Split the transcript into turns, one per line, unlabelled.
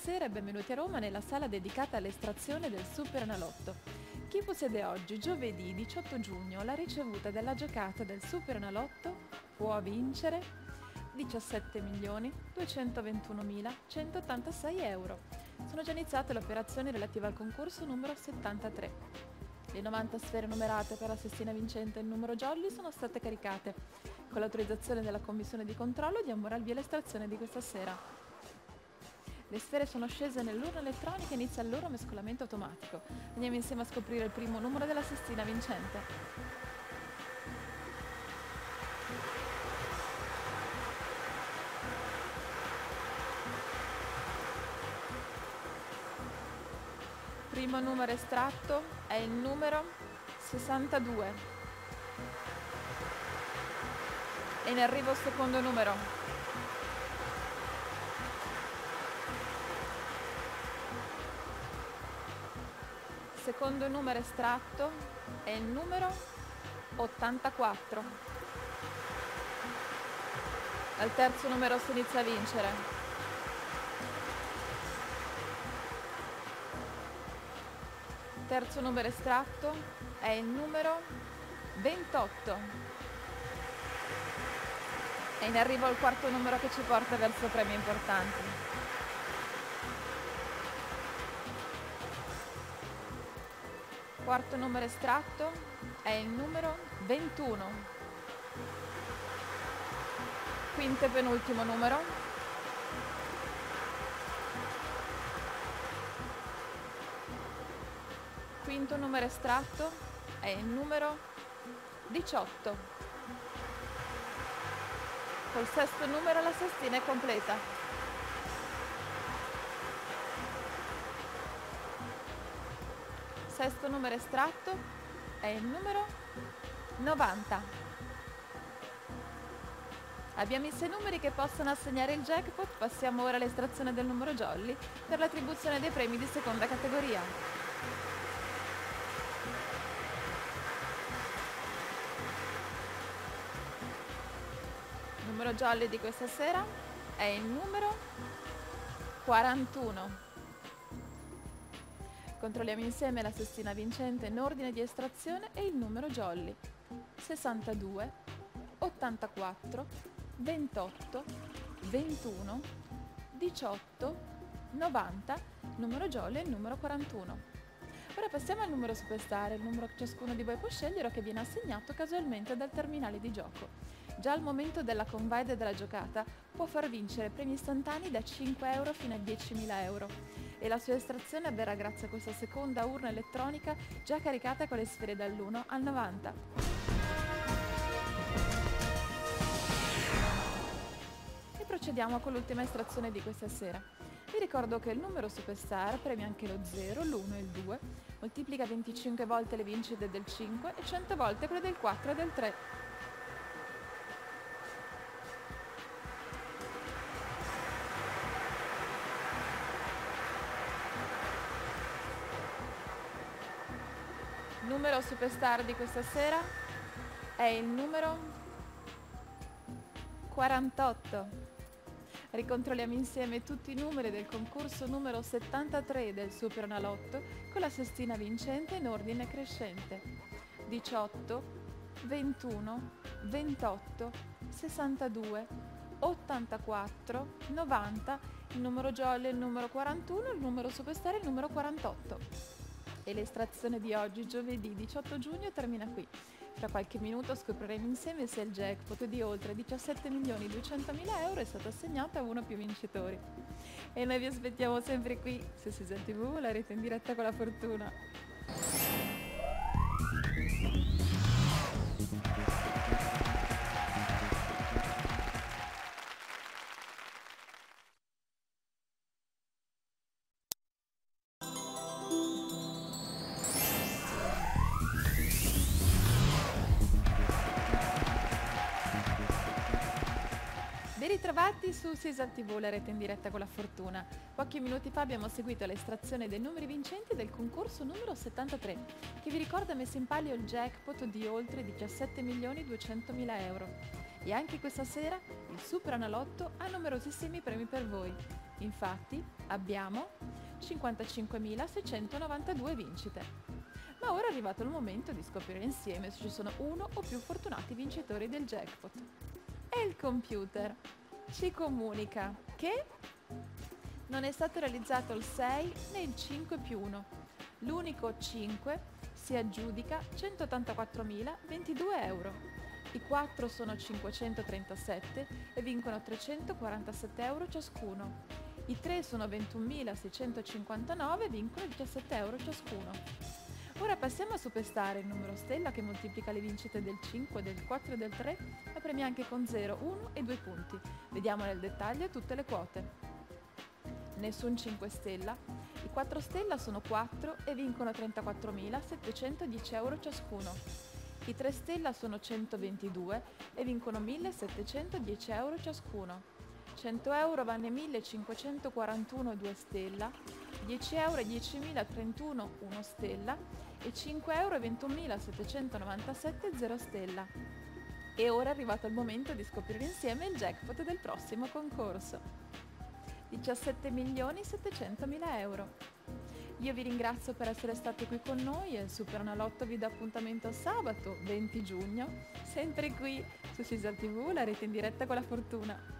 Buonasera e benvenuti a Roma nella sala dedicata all'estrazione del Super Enalotto. Chi possiede oggi, giovedì 18 giugno, la ricevuta della giocata del Super Enalotto può vincere 17 milioni 221 mila 186 euro. Sono già iniziate le operazioni relative al concorso numero 73. Le 90 sfere numerate per la sestina vincente e il numero jolly sono state caricate. Con l'autorizzazione della commissione di controllo diamo ora il via all'estrazione di questa sera. Le sfere sono scese nell'urna elettronica e inizia il loro mescolamento automatico. Andiamo insieme a scoprire il primo numero della sestina vincente. Primo numero estratto è il numero 62. E in arrivo il secondo numero. Secondo numero estratto è il numero 84. Al terzo numero si inizia a vincere. Terzo numero estratto è il numero 28. E in arrivo al quarto numero che ci porta verso premi importanti. Quarto numero estratto è il numero 21. Quinto e penultimo numero. Quinto numero estratto è il numero 18. Col sesto numero la sestina è completa. Sesto numero estratto è il numero 90. Abbiamo i sei numeri che possono assegnare il jackpot, passiamo ora all'estrazione del numero jolly per l'attribuzione dei premi di seconda categoria. Il numero jolly di questa sera è il numero 41. Controlliamo insieme la sestina vincente in ordine di estrazione e il numero jolly. 62, 84, 28, 21, 18, 90, numero jolly e numero 41. Ora passiamo al numero superstar, il numero che ciascuno di voi può scegliere o che viene assegnato casualmente dal terminale di gioco. Già al momento della convide della giocata può far vincere premi istantanei da 5 euro fino a 10.000 euro e la sua estrazione avverrà grazie a questa seconda urna elettronica già caricata con le sfere dall'1 al 90. E procediamo con l'ultima estrazione di questa sera. Vi ricordo che il numero superstar premia anche lo 0, l'1 e il 2, moltiplica 25 volte le vincite del 5 e 100 volte quelle del 4 e del 3. Numero superstar di questa sera è il numero 48. Ricontrolliamo insieme tutti i numeri del concorso numero 73 del Super Nalotto con la sestina vincente in ordine crescente. 18, 21, 28, 62, 84, 90, il numero jolly è il numero 41, il numero superstar è il numero 48. E l'estrazione di oggi, giovedì 18 giugno, termina qui. Tra qualche minuto scopriremo insieme se il jackpot di oltre 17 milioni 200 mila euro è stato assegnato a uno o più vincitori. E noi vi aspettiamo sempre qui su Season TV, la rete in diretta con la fortuna. Ben ritrovati su Season TV, la rete in diretta con la fortuna. Pochi minuti fa abbiamo seguito l'estrazione dei numeri vincenti del concorso numero 73, che vi ricorda messo in palio il jackpot di oltre 17 milioni 200 mila euro. E anche questa sera il Super Analotto ha numerosissimi premi per voi. Infatti abbiamo 55.692 vincite. Ma ora è arrivato il momento di scoprire insieme se ci sono uno o più fortunati vincitori del jackpot. E il computer ci comunica che non è stato realizzato il 6 né il 5 più 1. L'unico 5 si aggiudica 184.022 euro. I 4 sono 537 e vincono 347 euro ciascuno. I 3 sono 21.659 e vincono 17 euro ciascuno. Ora passiamo a superstare il numero stella che moltiplica le vincite del 5, del 4 e del 3 e premia anche con 0, 1 e 2 punti. Vediamo nel dettaglio tutte le quote. Nessun 5 stella, i 4 stella sono 4 e vincono 34.710 euro ciascuno. I 3 stella sono 122 e vincono 1.710 euro ciascuno. 100 euro vanno 1.541 2 stella, 10 euro 10.031 1 stella e 5 euro 21.797 0 stella. E ora è arrivato il momento di scoprire insieme il jackpot del prossimo concorso. 17 milioni 700 mila euro. Io vi ringrazio per essere stati qui con noi e il Superanalotto vi dà appuntamento sabato 20 giugno, sempre qui su Sisal TV, la rete in diretta con la fortuna.